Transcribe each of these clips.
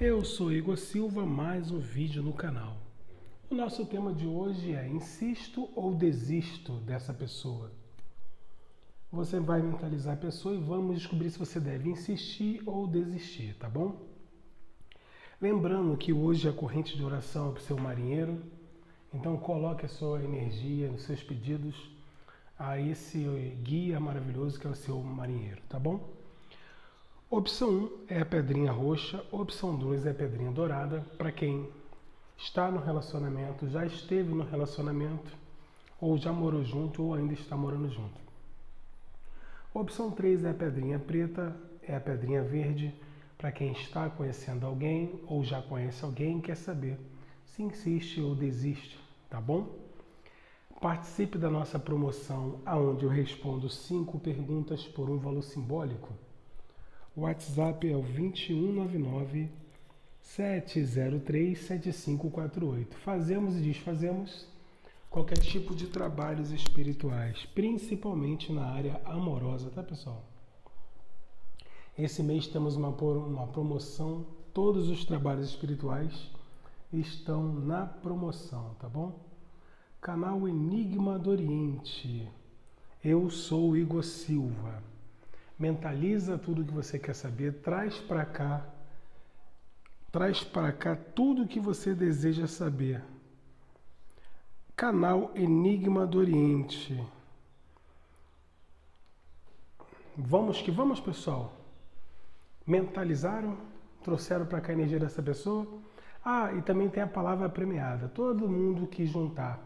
Eu sou Igor Silva, mais um vídeo no canal. O nosso tema de hoje é insisto ou desisto dessa pessoa. Você vai mentalizar a pessoa e vamos descobrir se você deve insistir ou desistir, tá bom? Lembrando que hoje a corrente de oração é para o seu marinheiro, então coloque a sua energia, os seus pedidos a esse guia maravilhoso que é o seu marinheiro, tá bom? Opção 1 é a pedrinha roxa, opção 2 é a pedrinha dourada, para quem está no relacionamento, já esteve no relacionamento, ou já morou junto, ou ainda está morando junto. Opção 3 é a pedrinha preta, é a pedrinha verde, para quem está conhecendo alguém ou já conhece alguém e quer saber se insiste ou desiste, tá bom? Participe da nossa promoção, aonde eu respondo cinco perguntas por um valor simbólico. O WhatsApp é o 2199 703 7548. Fazemos e desfazemos qualquer tipo de trabalhos espirituais, principalmente na área amorosa, tá pessoal? Esse mês temos uma, uma promoção, todos os trabalhos espirituais estão na promoção, tá bom? Canal Enigma do Oriente. Eu sou Igor Silva mentaliza tudo que você quer saber, traz para cá, traz para cá tudo que você deseja saber. Canal Enigma do Oriente. Vamos que vamos, pessoal. Mentalizaram? Trouxeram para cá a energia dessa pessoa? Ah, e também tem a palavra premiada. Todo mundo que juntar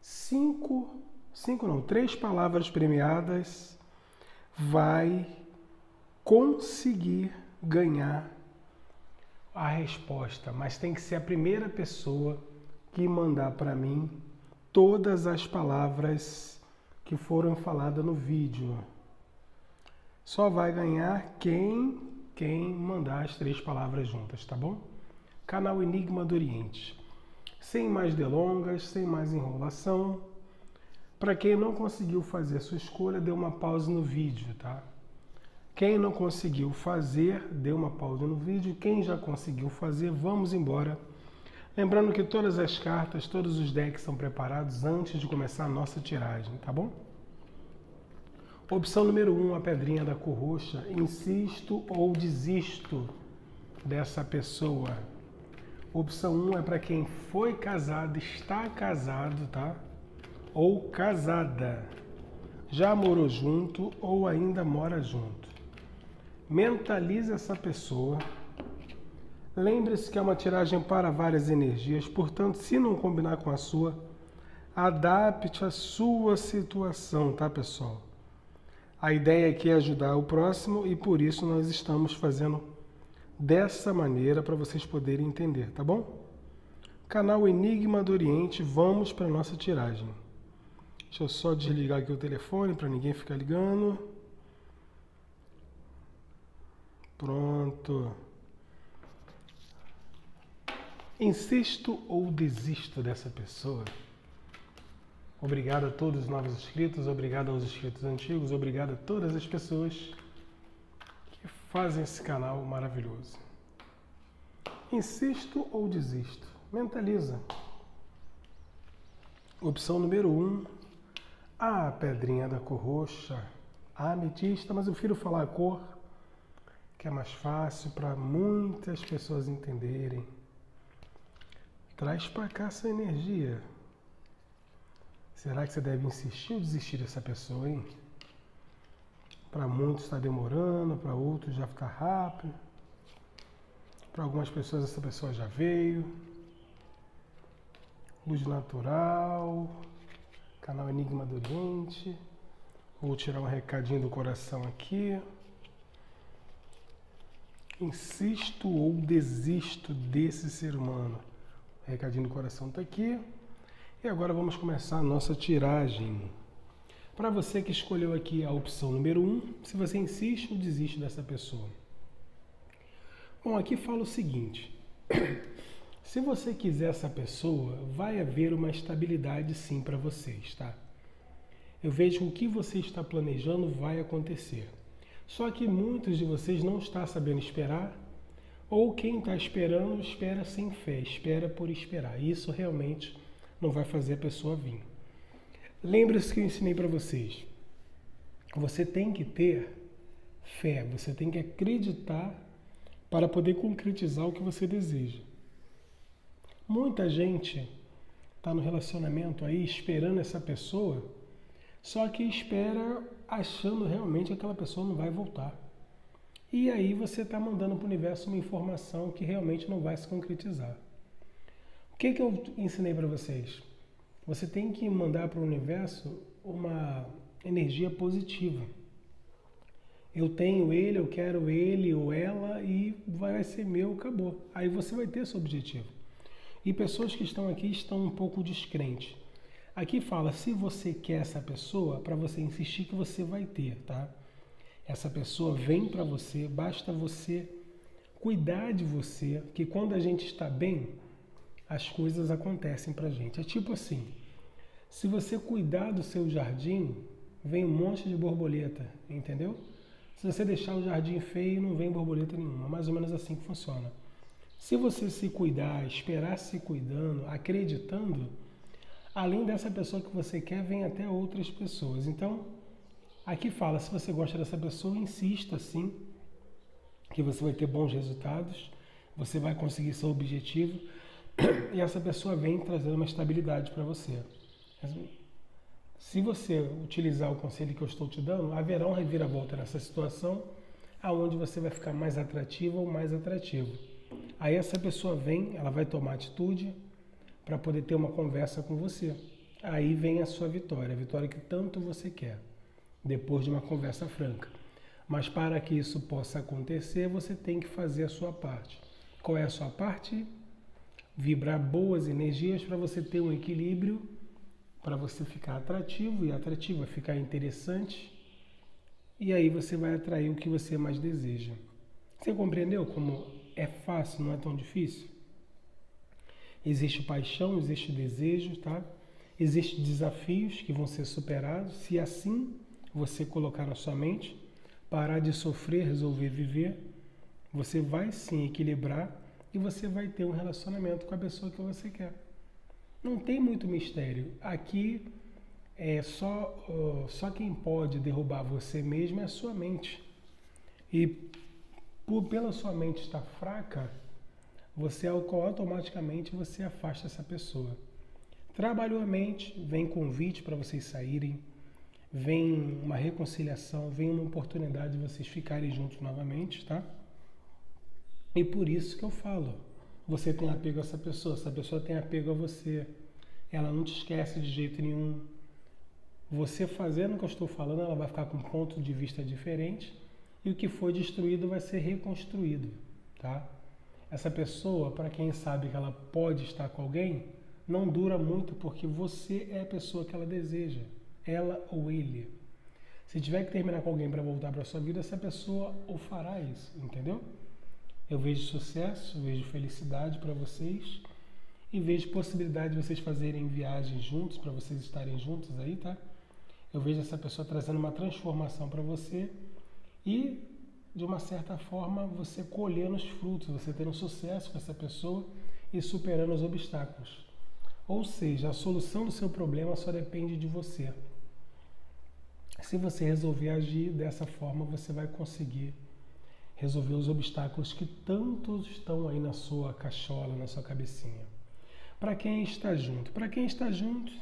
cinco, cinco não, três palavras premiadas vai conseguir ganhar a resposta, mas tem que ser a primeira pessoa que mandar para mim todas as palavras que foram faladas no vídeo. Só vai ganhar quem quem mandar as três palavras juntas, tá bom? Canal Enigma do Oriente. Sem mais delongas, sem mais enrolação, para quem não conseguiu fazer sua escolha, dê uma pausa no vídeo, tá? Quem não conseguiu fazer, dê uma pausa no vídeo. Quem já conseguiu fazer, vamos embora. Lembrando que todas as cartas, todos os decks são preparados antes de começar a nossa tiragem, tá bom? Opção número 1, um, a pedrinha da cor roxa. Insisto ou desisto dessa pessoa. Opção 1 um é para quem foi casado, está casado, tá? Ou casada, já morou junto ou ainda mora junto. Mentalize essa pessoa. Lembre-se que é uma tiragem para várias energias, portanto, se não combinar com a sua, adapte a sua situação, tá, pessoal? A ideia aqui é ajudar o próximo e por isso nós estamos fazendo dessa maneira para vocês poderem entender, tá bom? Canal Enigma do Oriente, vamos para a nossa tiragem. Deixa eu só desligar aqui o telefone para ninguém ficar ligando. Pronto. Insisto ou desisto dessa pessoa? Obrigado a todos os novos inscritos, obrigado aos inscritos antigos, obrigado a todas as pessoas que fazem esse canal maravilhoso. Insisto ou desisto? Mentaliza. Opção número 1, um, a pedrinha da cor roxa, a ametista, mas eu prefiro falar a cor, que é mais fácil para muitas pessoas entenderem. Traz para cá essa energia. Será que você deve insistir ou desistir dessa pessoa, hein? Para muitos está demorando, para outros já está rápido. Para algumas pessoas essa pessoa já veio. Luz natural canal Enigma do Oriente. Vou tirar um recadinho do coração aqui. Insisto ou desisto desse ser humano. O recadinho do coração está aqui. E agora vamos começar a nossa tiragem. Para você que escolheu aqui a opção número 1, um, se você insiste ou desiste dessa pessoa. Bom, aqui fala o seguinte. Se você quiser essa pessoa, vai haver uma estabilidade sim para vocês, tá? Eu vejo que o que você está planejando vai acontecer. Só que muitos de vocês não estão sabendo esperar Ou quem está esperando, espera sem fé, espera por esperar. Isso realmente não vai fazer a pessoa vir. Lembre-se que eu ensinei para vocês. Você tem que ter fé, você tem que acreditar para poder concretizar o que você deseja. Muita gente está no relacionamento aí esperando essa pessoa, só que espera achando realmente que aquela pessoa não vai voltar. E aí você está mandando para o universo uma informação que realmente não vai se concretizar. O que, que eu ensinei para vocês? Você tem que mandar para o universo uma energia positiva. Eu tenho ele, eu quero ele ou ela e vai ser meu, acabou. Aí você vai ter seu objetivo. E pessoas que estão aqui estão um pouco descrentes. Aqui fala, se você quer essa pessoa, para você insistir que você vai ter, tá? Essa pessoa vem para você, basta você cuidar de você, que quando a gente está bem, as coisas acontecem para a gente. É tipo assim: se você cuidar do seu jardim, vem um monte de borboleta, entendeu? Se você deixar o jardim feio, não vem borboleta nenhuma. Mais ou menos assim que funciona. Se você se cuidar, esperar se cuidando, acreditando, além dessa pessoa que você quer, vem até outras pessoas. Então, Aqui fala, se você gosta dessa pessoa, insista sim, que você vai ter bons resultados, você vai conseguir seu objetivo e essa pessoa vem trazendo uma estabilidade para você. Se você utilizar o conselho que eu estou te dando, haverá uma reviravolta nessa situação, aonde você vai ficar mais atrativo ou mais atrativo. Aí essa pessoa vem, ela vai tomar atitude para poder ter uma conversa com você. Aí vem a sua vitória, a vitória que tanto você quer depois de uma conversa franca. Mas para que isso possa acontecer, você tem que fazer a sua parte. Qual é a sua parte? Vibrar boas energias para você ter um equilíbrio, para você ficar atrativo e atrativo, ficar interessante. E aí você vai atrair o que você mais deseja. Você compreendeu como é fácil, não é tão difícil? Existe paixão, existe desejo, tá? Existem desafios que vão ser superados. Se assim você colocar na sua mente, parar de sofrer, resolver viver, você vai sim equilibrar e você vai ter um relacionamento com a pessoa que você quer. Não tem muito mistério. Aqui é só, só quem pode derrubar você mesmo é a sua mente. E por, pela sua mente estar fraca, você automaticamente você afasta essa pessoa. Trabalhou a mente, vem convite para vocês saírem vem uma reconciliação, vem uma oportunidade de vocês ficarem juntos novamente, tá? E por isso que eu falo, você tem apego a essa pessoa, essa pessoa tem apego a você, ela não te esquece de jeito nenhum. Você fazendo o que eu estou falando, ela vai ficar com um ponto de vista diferente e o que foi destruído vai ser reconstruído, tá? Essa pessoa, para quem sabe que ela pode estar com alguém, não dura muito porque você é a pessoa que ela deseja ela ou ele. Se tiver que terminar com alguém para voltar para sua vida, essa pessoa o fará isso, entendeu? Eu vejo sucesso, vejo felicidade para vocês e vejo possibilidade de vocês fazerem viagens juntos, para vocês estarem juntos aí, tá? Eu vejo essa pessoa trazendo uma transformação para você e, de uma certa forma, você colhendo os frutos, você tendo sucesso com essa pessoa e superando os obstáculos. Ou seja, a solução do seu problema só depende de você. Se você resolver agir dessa forma, você vai conseguir resolver os obstáculos que tantos estão aí na sua cachola, na sua cabecinha. Para quem está junto? Para quem está junto,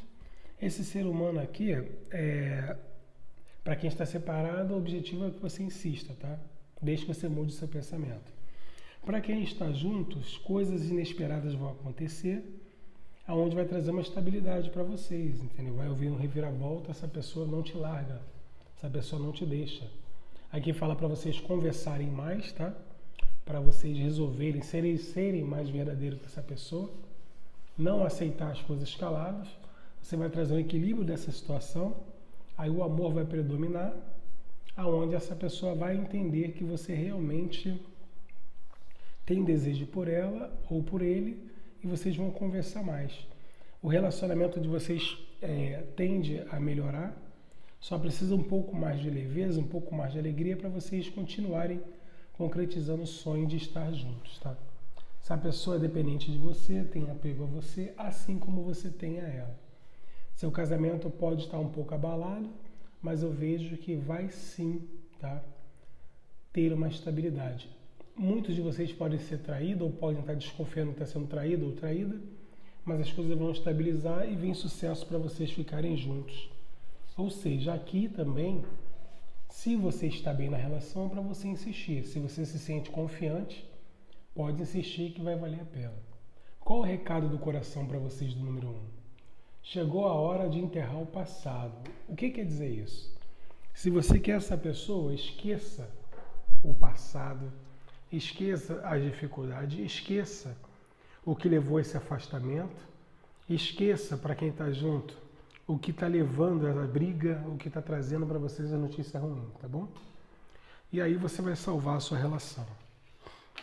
esse ser humano aqui, é, para quem está separado, o objetivo é que você insista, tá? Desde que você mude seu pensamento. Para quem está juntos, coisas inesperadas vão acontecer, aonde vai trazer uma estabilidade para vocês, entendeu? Vai ouvir um reviravolta, essa pessoa não te larga, essa pessoa não te deixa. Aqui fala para vocês conversarem mais, tá? Para vocês resolverem, serem, serem mais verdadeiros com essa pessoa, não aceitar as coisas caladas. Você vai trazer um equilíbrio dessa situação, aí o amor vai predominar, aonde essa pessoa vai entender que você realmente tem desejo por ela ou por ele e vocês vão conversar mais. O relacionamento de vocês é, tende a melhorar, só precisa um pouco mais de leveza, um pouco mais de alegria para vocês continuarem concretizando o sonho de estar juntos, tá? Se a pessoa é dependente de você, tem apego a você, assim como você tem a ela. Seu casamento pode estar um pouco abalado, mas eu vejo que vai sim, tá? Ter uma estabilidade. Muitos de vocês podem ser traídos ou podem estar desconfiando que está sendo traído ou traída, mas as coisas vão estabilizar e vem sucesso para vocês ficarem juntos. Ou seja, aqui também se você está bem na relação, para você insistir. Se você se sente confiante, pode insistir que vai valer a pena. Qual o recado do coração para vocês do número 1? Um? Chegou a hora de enterrar o passado. O que quer dizer isso? Se você quer essa pessoa, esqueça o passado, esqueça as dificuldades, esqueça o que levou a esse afastamento, esqueça para quem está junto o que está levando a briga, o que está trazendo para vocês a notícia ruim, tá bom? E aí você vai salvar a sua relação.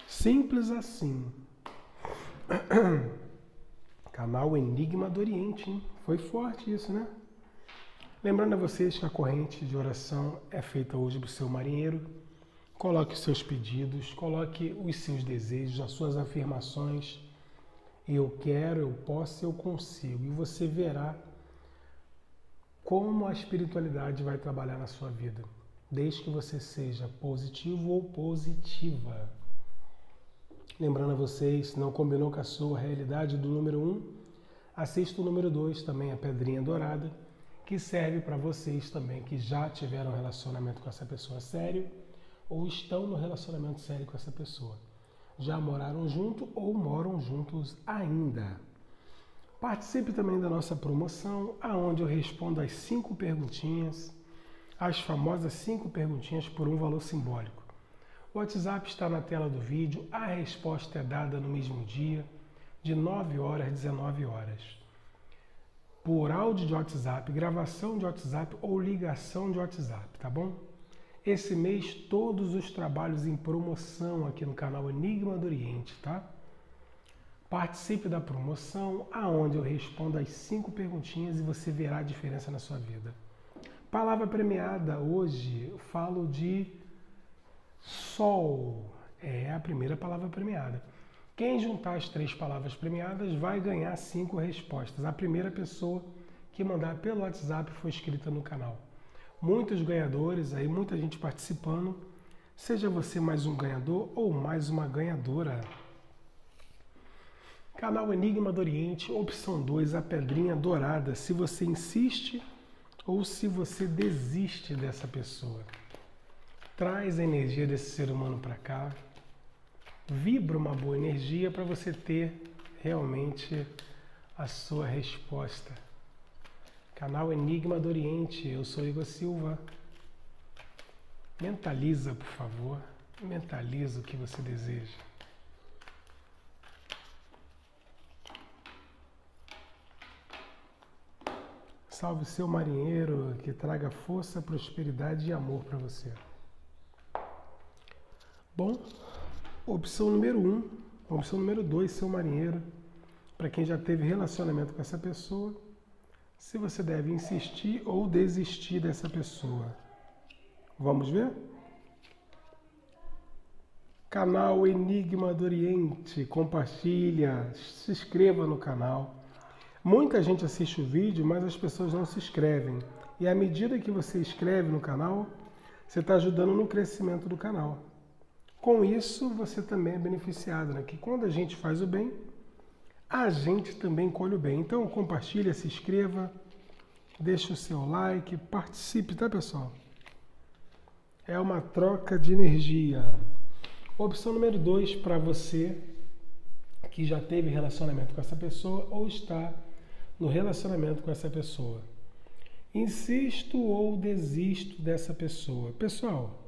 Simples assim. Canal Enigma do Oriente, hein? Foi forte isso, né? Lembrando a vocês que a corrente de oração é feita hoje para o seu marinheiro. Coloque os seus pedidos, coloque os seus desejos, as suas afirmações. Eu quero, eu posso, eu consigo. E você verá como a espiritualidade vai trabalhar na sua vida, desde que você seja positivo ou positiva. Lembrando a vocês, não combinou com a sua realidade do número 1, um, assista o número 2, também a Pedrinha Dourada, que serve para vocês também que já tiveram relacionamento com essa pessoa sério ou estão no relacionamento sério com essa pessoa. Já moraram junto ou moram juntos ainda. Participe também da nossa promoção, aonde eu respondo as cinco perguntinhas, as famosas cinco perguntinhas por um valor simbólico. O WhatsApp está na tela do vídeo, a resposta é dada no mesmo dia, de 9 horas às 19 horas. Por áudio de WhatsApp, gravação de WhatsApp ou ligação de WhatsApp, tá bom? Esse mês todos os trabalhos em promoção aqui no canal Enigma do Oriente, tá? Participe da promoção, aonde eu respondo as cinco perguntinhas e você verá a diferença na sua vida. Palavra premiada hoje, eu falo de sol. É a primeira palavra premiada. Quem juntar as três palavras premiadas vai ganhar cinco respostas. A primeira pessoa que mandar pelo WhatsApp foi escrita no canal. Muitos ganhadores aí, muita gente participando. Seja você mais um ganhador ou mais uma ganhadora. Canal Enigma do Oriente, opção 2, a pedrinha dourada. Se você insiste ou se você desiste dessa pessoa. Traz a energia desse ser humano para cá. Vibra uma boa energia para você ter realmente a sua resposta. Canal Enigma do Oriente, eu sou Igor Silva. Mentaliza, por favor. Mentaliza o que você deseja. Salve seu marinheiro, que traga força, prosperidade e amor para você. Bom, opção número um, opção número dois, seu marinheiro, para quem já teve relacionamento com essa pessoa, se você deve insistir ou desistir dessa pessoa. Vamos ver? Canal Enigma do Oriente, compartilha, se inscreva no canal Muita gente assiste o vídeo, mas as pessoas não se inscrevem. E à medida que você escreve no canal, você está ajudando no crescimento do canal. Com isso, você também é beneficiado, né? Que quando a gente faz o bem, a gente também colhe o bem. Então, compartilha, se inscreva, deixe o seu like, participe, tá, pessoal? É uma troca de energia. Opção número 2 para você que já teve relacionamento com essa pessoa ou está no relacionamento com essa pessoa. Insisto ou desisto dessa pessoa. Pessoal,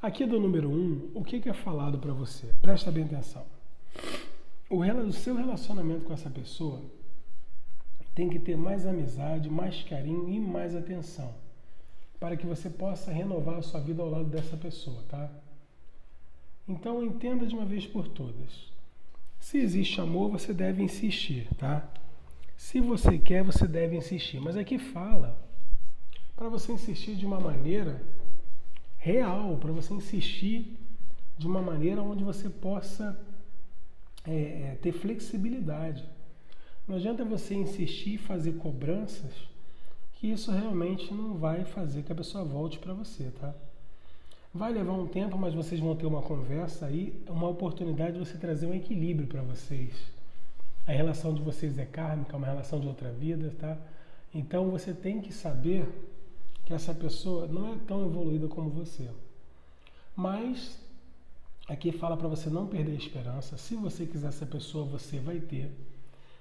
aqui do número 1, um, o que é falado para você? Presta bem atenção. O seu relacionamento com essa pessoa tem que ter mais amizade, mais carinho e mais atenção para que você possa renovar a sua vida ao lado dessa pessoa, tá? Então entenda de uma vez por todas. Se existe amor, você deve insistir, tá? Se você quer, você deve insistir. Mas aqui fala para você insistir de uma maneira real, para você insistir de uma maneira onde você possa é, é ter flexibilidade. Não adianta você insistir e fazer cobranças que isso realmente não vai fazer que a pessoa volte para você, tá? Vai levar um tempo, mas vocês vão ter uma conversa aí, uma oportunidade de você trazer um equilíbrio para vocês. A relação de vocês é kármica, é uma relação de outra vida, tá? Então você tem que saber que essa pessoa não é tão evoluída como você. Mas aqui fala para você não perder a esperança. Se você quiser essa pessoa, você vai ter.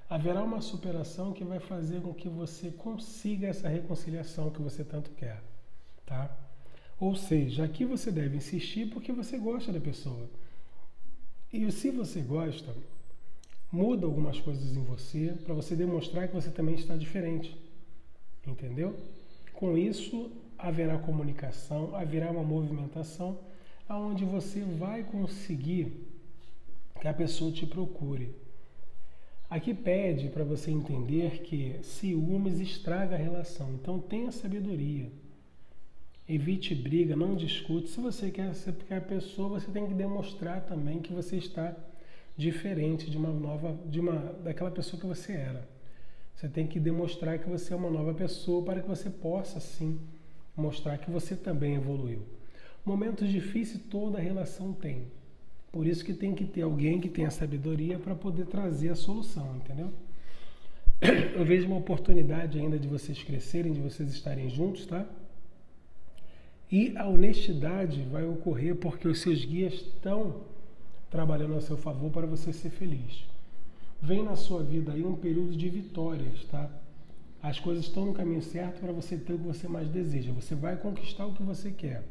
Haverá uma superação que vai fazer com que você consiga essa reconciliação que você tanto quer, tá? Ou seja, aqui você deve insistir porque você gosta da pessoa. E se você gosta, muda algumas coisas em você para você demonstrar que você também está diferente. Entendeu? Com isso, haverá comunicação, haverá uma movimentação aonde você vai conseguir que a pessoa te procure. Aqui pede para você entender que ciúmes estraga a relação, então tenha sabedoria. Evite briga, não discute. Se você quer ser a pessoa, você tem que demonstrar também que você está diferente de uma nova, de uma daquela pessoa que você era. Você tem que demonstrar que você é uma nova pessoa para que você possa sim mostrar que você também evoluiu. Momentos difíceis toda relação tem. Por isso que tem que ter alguém que tenha sabedoria para poder trazer a solução, entendeu? Eu vejo uma oportunidade ainda de vocês crescerem, de vocês estarem juntos, tá? E a honestidade vai ocorrer porque os seus guias estão trabalhando a seu favor para você ser feliz. Vem na sua vida aí um período de vitórias, tá? As coisas estão no caminho certo para você ter o que você mais deseja. Você vai conquistar o que você quer.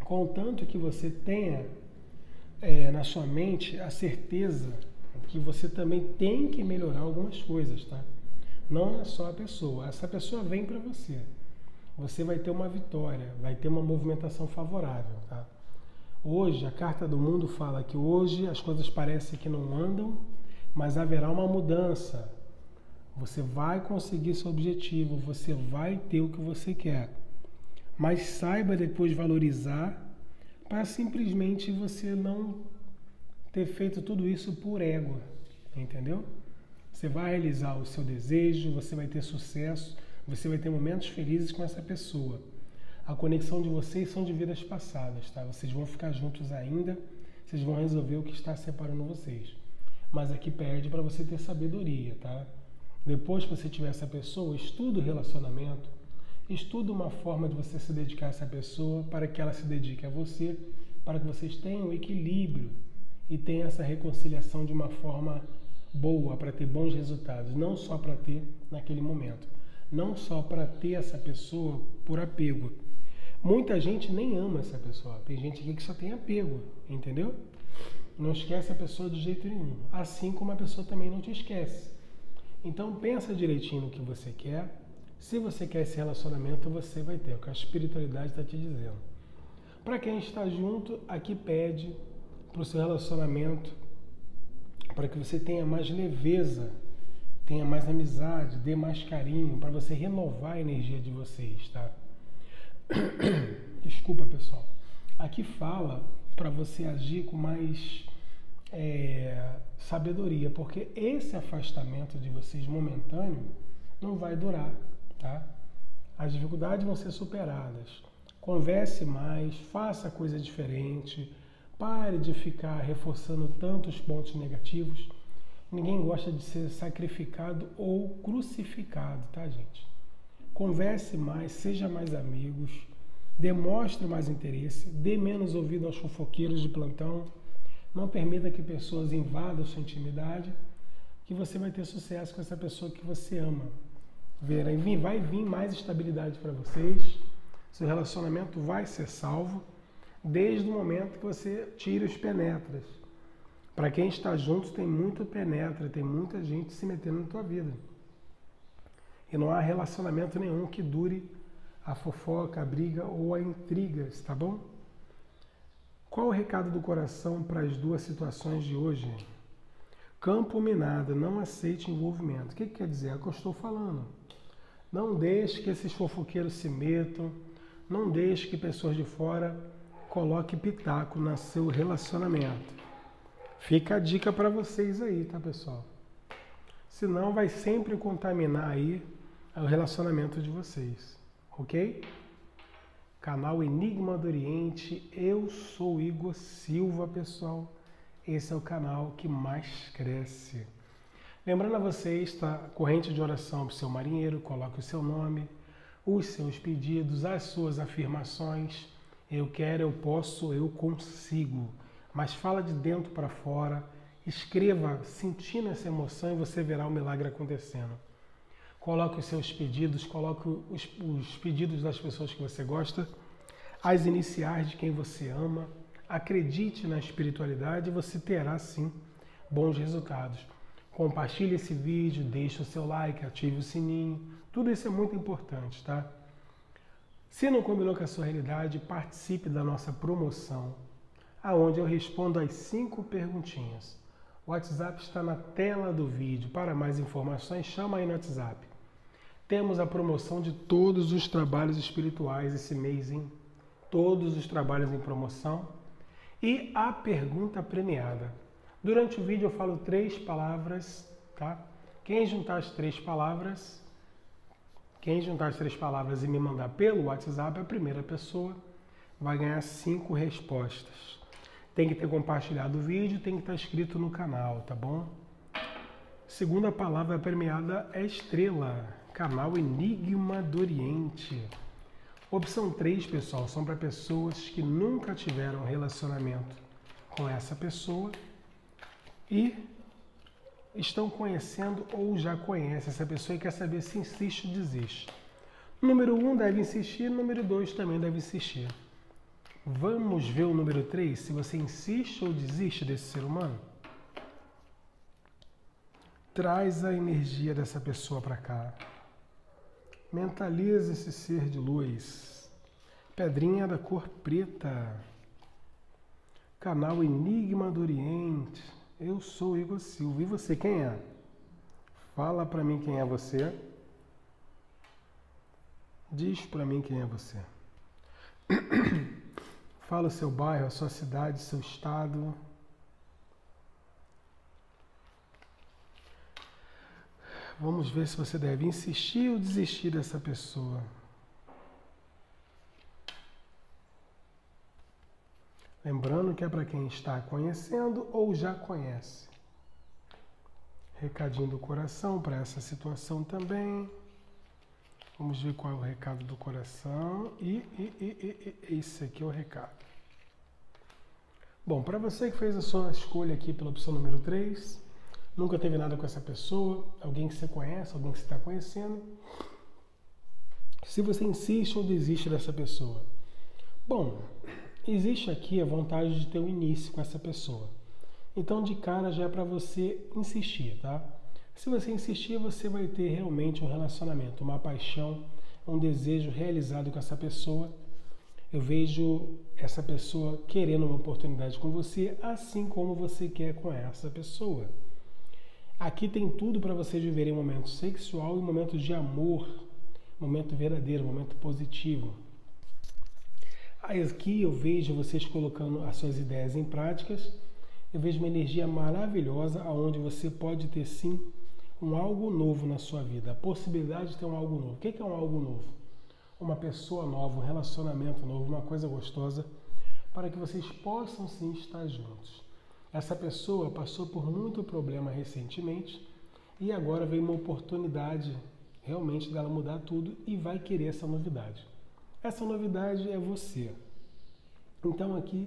Contanto que você tenha é, na sua mente a certeza que você também tem que melhorar algumas coisas, tá? Não é só a pessoa. Essa pessoa vem para você você vai ter uma vitória, vai ter uma movimentação favorável. Tá? Hoje, a carta do mundo fala que hoje as coisas parecem que não andam, mas haverá uma mudança. Você vai conseguir seu objetivo, você vai ter o que você quer. Mas saiba depois valorizar para simplesmente você não ter feito tudo isso por ego, entendeu? Você vai realizar o seu desejo, você vai ter sucesso você vai ter momentos felizes com essa pessoa. A conexão de vocês são de vidas passadas, tá? Vocês vão ficar juntos ainda, vocês vão resolver o que está separando vocês. Mas aqui pede para você ter sabedoria, tá? Depois que você tiver essa pessoa, estuda o relacionamento, estuda uma forma de você se dedicar a essa pessoa para que ela se dedique a você, para que vocês tenham equilíbrio e tenham essa reconciliação de uma forma boa, para ter bons resultados, não só para ter naquele momento não só para ter essa pessoa por apego. Muita gente nem ama essa pessoa. Tem gente aqui que só tem apego, entendeu? Não esquece a pessoa de jeito nenhum. Assim como a pessoa também não te esquece. Então pensa direitinho no que você quer. Se você quer esse relacionamento, você vai ter, é o que a espiritualidade está te dizendo. Para quem está junto, aqui pede para o seu relacionamento, para que você tenha mais leveza tenha mais amizade, dê mais carinho, para você renovar a energia de vocês, tá? Desculpa, pessoal. Aqui fala para você agir com mais é, sabedoria, porque esse afastamento de vocês momentâneo não vai durar, tá? As dificuldades vão ser superadas. Converse mais, faça coisa diferente, pare de ficar reforçando tantos pontos negativos Ninguém gosta de ser sacrificado ou crucificado, tá, gente? Converse mais, seja mais amigos, demonstre mais interesse, dê menos ouvido aos fofoqueiros de plantão, não permita que pessoas invadam sua intimidade, que você vai ter sucesso com essa pessoa que você ama. Verá, vai vir mais estabilidade para vocês, seu relacionamento vai ser salvo desde o momento que você tira os penetras. Para quem está junto, tem muito penetra, tem muita gente se metendo na tua vida. E não há relacionamento nenhum que dure a fofoca, a briga ou a intriga, tá bom? Qual o recado do coração para as duas situações de hoje? Campo minado, não aceite envolvimento. O que, que quer dizer? É o que eu estou falando. Não deixe que esses fofoqueiros se metam, não deixe que pessoas de fora coloque pitaco no seu relacionamento. Fica a dica para vocês aí, tá, pessoal? Senão vai sempre contaminar aí o relacionamento de vocês, ok? Canal Enigma do Oriente, eu sou Igor Silva, pessoal. Esse é o canal que mais cresce. Lembrando a vocês, tá? Corrente de oração para o seu marinheiro, coloque o seu nome, os seus pedidos, as suas afirmações. Eu quero, eu posso, eu consigo. Mas fala de dentro para fora, escreva sentindo essa emoção e você verá o milagre acontecendo. Coloque os seus pedidos, coloque os, os pedidos das pessoas que você gosta, as iniciais de quem você ama. Acredite na espiritualidade e você terá sim bons resultados. Compartilhe esse vídeo, deixe o seu like, ative o sininho. Tudo isso é muito importante, tá? Se não combinou com a sua realidade, participe da nossa promoção, aonde eu respondo as cinco perguntinhas. O WhatsApp está na tela do vídeo. Para mais informações, chama aí no WhatsApp. Temos a promoção de todos os trabalhos espirituais esse mês, hein? Todos os trabalhos em promoção. E a pergunta premiada. Durante o vídeo eu falo três palavras, tá? Quem juntar as três palavras, quem juntar as três palavras e me mandar pelo WhatsApp, a primeira pessoa vai ganhar cinco respostas. Tem que ter compartilhado o vídeo, tem que estar inscrito no canal, tá bom? Segunda palavra premiada é estrela, canal Enigma do Oriente. Opção 3, pessoal, são para pessoas que nunca tiveram relacionamento com essa pessoa e estão conhecendo ou já conhecem essa pessoa e quer saber se insiste ou desiste. Número 1 um deve insistir, número 2 também deve insistir. Vamos ver o número 3, se você insiste ou desiste desse ser humano? Traz a energia dessa pessoa para cá. Mentaliza esse ser de luz. Pedrinha da cor preta. Canal Enigma do Oriente. Eu sou Igor Silva. E você, quem é? Fala para mim quem é você. Diz para mim quem é você. Fala o seu bairro, a sua cidade, seu estado. Vamos ver se você deve insistir ou desistir dessa pessoa. Lembrando que é para quem está conhecendo ou já conhece. Recadinho do coração para essa situação também. Vamos ver qual é o recado do coração. E, e, e, e esse aqui é o recado. Bom, para você que fez a sua escolha aqui pela opção número 3, nunca teve nada com essa pessoa, alguém que você conhece, alguém que você está conhecendo. Se você insiste ou desiste dessa pessoa. Bom, existe aqui a vontade de ter um início com essa pessoa. Então, de cara, já é para você insistir, tá? Se você insistir, você vai ter realmente um relacionamento, uma paixão, um desejo realizado com essa pessoa. Eu vejo essa pessoa querendo uma oportunidade com você, assim como você quer com essa pessoa. Aqui tem tudo para vocês viverem momento sexual e momento de amor, momento verdadeiro, momento positivo. Aqui eu vejo vocês colocando as suas ideias em práticas. Eu vejo uma energia maravilhosa aonde você pode ter sim um algo novo na sua vida, a possibilidade de ter um algo novo. O que é um algo novo? Uma pessoa nova, um relacionamento novo, uma coisa gostosa, para que vocês possam sim estar juntos. Essa pessoa passou por muito problema recentemente e agora vem uma oportunidade realmente dela mudar tudo e vai querer essa novidade. Essa novidade é você. Então aqui,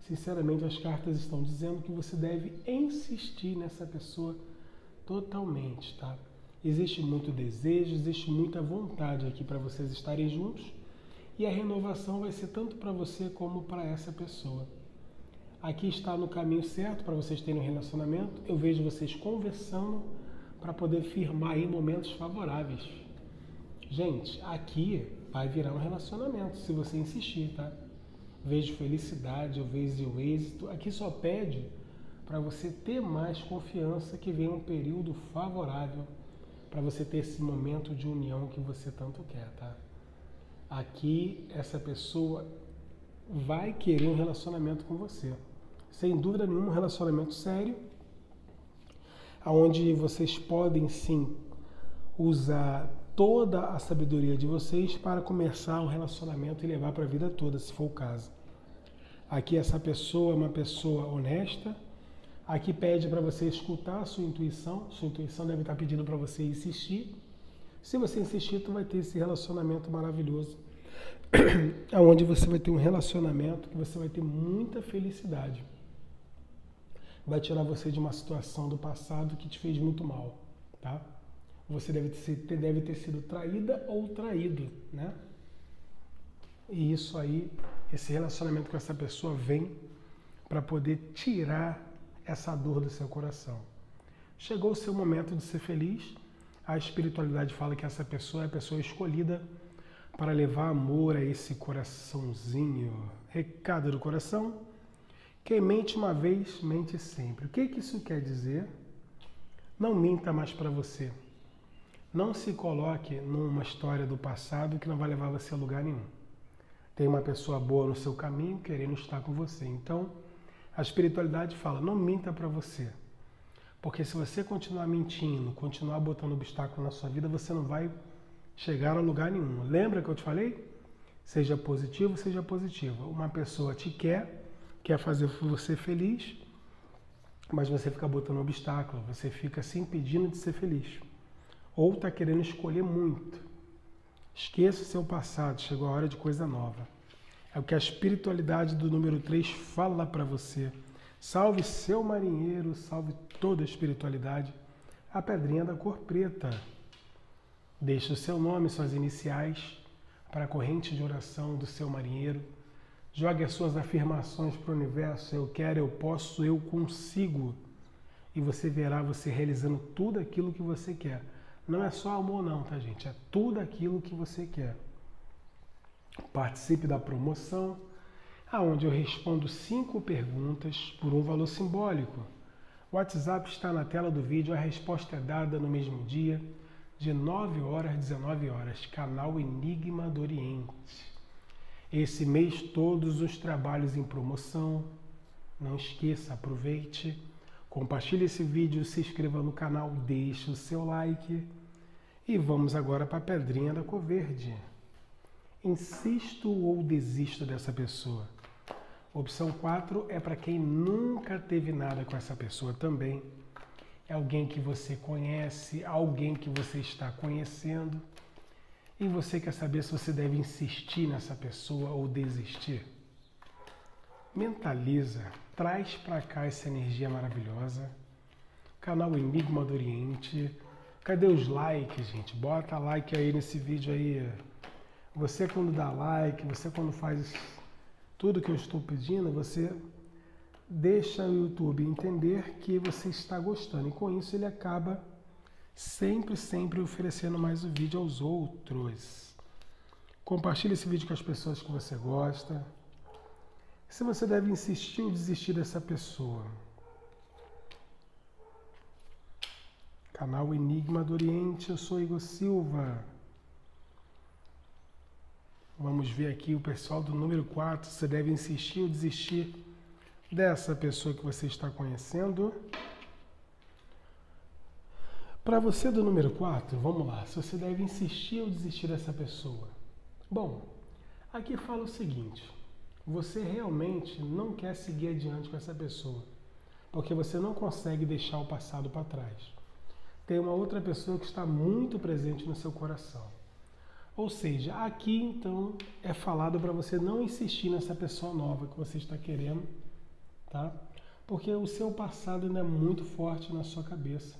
sinceramente, as cartas estão dizendo que você deve insistir nessa pessoa totalmente, tá? Existe muito desejo, existe muita vontade aqui para vocês estarem juntos e a renovação vai ser tanto para você como para essa pessoa. Aqui está no caminho certo para vocês terem um relacionamento. Eu vejo vocês conversando para poder firmar aí momentos favoráveis. Gente, aqui vai virar um relacionamento se você insistir, tá? Vejo felicidade, eu vejo o êxito. Aqui só pede para você ter mais confiança que venha um período favorável para você ter esse momento de união que você tanto quer, tá? Aqui essa pessoa vai querer um relacionamento com você. Sem dúvida nenhuma, um relacionamento sério, onde vocês podem sim usar toda a sabedoria de vocês para começar um relacionamento e levar para a vida toda, se for o caso. Aqui essa pessoa é uma pessoa honesta. Aqui pede para você escutar a sua intuição. Sua intuição deve estar pedindo para você insistir. Se você insistir, tu vai ter esse relacionamento maravilhoso, aonde você vai ter um relacionamento que você vai ter muita felicidade. Vai tirar você de uma situação do passado que te fez muito mal, tá? Você deve ter, deve ter sido traída ou traído, né? E isso aí, esse relacionamento com essa pessoa vem para poder tirar essa dor do seu coração. Chegou o seu momento de ser feliz. A espiritualidade fala que essa pessoa é a pessoa escolhida para levar amor a esse coraçãozinho. Recado do coração. Quem mente uma vez, mente sempre. O que, que isso quer dizer? Não minta mais para você. Não se coloque numa história do passado que não vai levar você a lugar nenhum. Tem uma pessoa boa no seu caminho querendo estar com você. Então, a espiritualidade fala: não minta para você. Porque se você continuar mentindo, continuar botando obstáculo na sua vida, você não vai chegar a lugar nenhum. Lembra que eu te falei? Seja positivo, seja positiva. Uma pessoa te quer, quer fazer você feliz, mas você fica botando obstáculo, você fica se impedindo de ser feliz ou está querendo escolher muito. Esqueça o seu passado, chegou a hora de coisa nova. É o que a espiritualidade do número 3 fala para você. Salve seu marinheiro, salve toda a espiritualidade. A pedrinha da cor preta. Deixe o seu nome, suas iniciais, para a corrente de oração do seu marinheiro. Jogue as suas afirmações para o universo. Eu quero, eu posso, eu consigo. E você verá você realizando tudo aquilo que você quer. Não é só amor não, tá gente? É tudo aquilo que você quer. Participe da promoção, aonde eu respondo cinco perguntas por um valor simbólico. O WhatsApp está na tela do vídeo, a resposta é dada no mesmo dia, de 9 horas às 19 horas, canal Enigma do Oriente. Esse mês todos os trabalhos em promoção. Não esqueça, aproveite. Compartilhe esse vídeo, se inscreva no canal, deixe o seu like. E vamos agora para a pedrinha da cor verde. Insisto ou desisto dessa pessoa? Opção 4 é para quem nunca teve nada com essa pessoa também. É alguém que você conhece, alguém que você está conhecendo. E você quer saber se você deve insistir nessa pessoa ou desistir? Mentaliza, traz para cá essa energia maravilhosa. Canal Enigma do Oriente. Cadê os likes, gente? Bota like aí nesse vídeo aí. Você quando dá like, você quando faz tudo que eu estou pedindo, você deixa o YouTube entender que você está gostando. E com isso ele acaba sempre, sempre oferecendo mais o vídeo aos outros. Compartilhe esse vídeo com as pessoas que você gosta se você deve insistir ou desistir dessa pessoa. Canal Enigma do Oriente, eu sou Igor Silva. Vamos ver aqui o pessoal do número 4. Você deve insistir ou desistir dessa pessoa que você está conhecendo. Para você do número 4, vamos lá. Se você deve insistir ou desistir dessa pessoa. Bom, aqui fala o seguinte você realmente não quer seguir adiante com essa pessoa, porque você não consegue deixar o passado para trás. Tem uma outra pessoa que está muito presente no seu coração. Ou seja, aqui então é falado para você não insistir nessa pessoa nova que você está querendo, tá? Porque o seu passado ainda é muito forte na sua cabeça.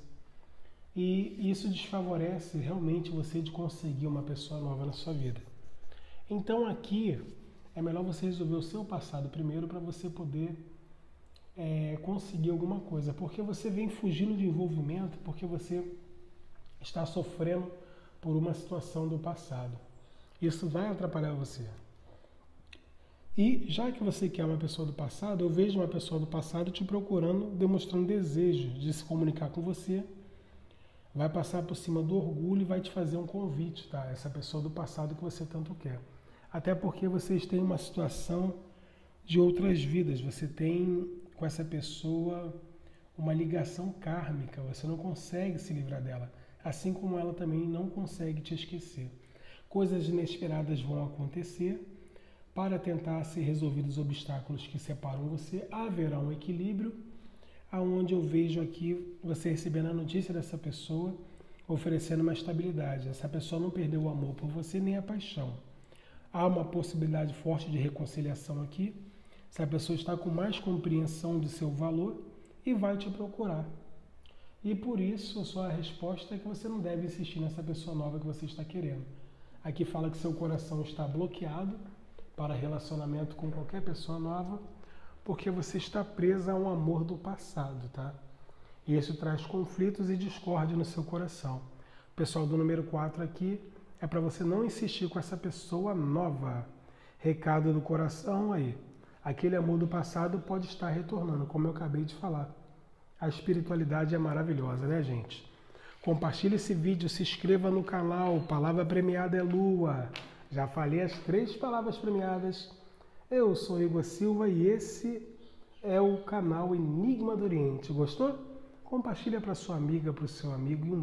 E isso desfavorece realmente você de conseguir uma pessoa nova na sua vida. Então aqui é melhor você resolver o seu passado primeiro para você poder é, conseguir alguma coisa. Porque você vem fugindo de envolvimento porque você está sofrendo por uma situação do passado. Isso vai atrapalhar você. E já que você quer uma pessoa do passado, eu vejo uma pessoa do passado te procurando, demonstrando desejo de se comunicar com você. Vai passar por cima do orgulho e vai te fazer um convite, tá? Essa pessoa do passado que você tanto quer até porque vocês têm uma situação de outras vidas. Você tem com essa pessoa uma ligação kármica, você não consegue se livrar dela, assim como ela também não consegue te esquecer. Coisas inesperadas vão acontecer. Para tentar ser resolvidos os obstáculos que separam você, haverá um equilíbrio, aonde eu vejo aqui você recebendo a notícia dessa pessoa, oferecendo uma estabilidade. Essa pessoa não perdeu o amor por você nem a paixão. Há uma possibilidade forte de reconciliação aqui. Essa pessoa está com mais compreensão do seu valor e vai te procurar. E por isso a sua resposta é que você não deve insistir nessa pessoa nova que você está querendo. Aqui fala que seu coração está bloqueado para relacionamento com qualquer pessoa nova, porque você está presa a um amor do passado, tá? E isso traz conflitos e discórdia no seu coração. O pessoal do número 4 aqui é para você não insistir com essa pessoa nova. Recado do coração aí. Aquele amor do passado pode estar retornando, como eu acabei de falar. A espiritualidade é maravilhosa, né, gente? Compartilhe esse vídeo, se inscreva no canal. Palavra premiada é lua. Já falei as três palavras premiadas. Eu sou Igor Silva e esse é o canal Enigma do Oriente. Gostou? Compartilha para sua amiga, para o seu amigo e um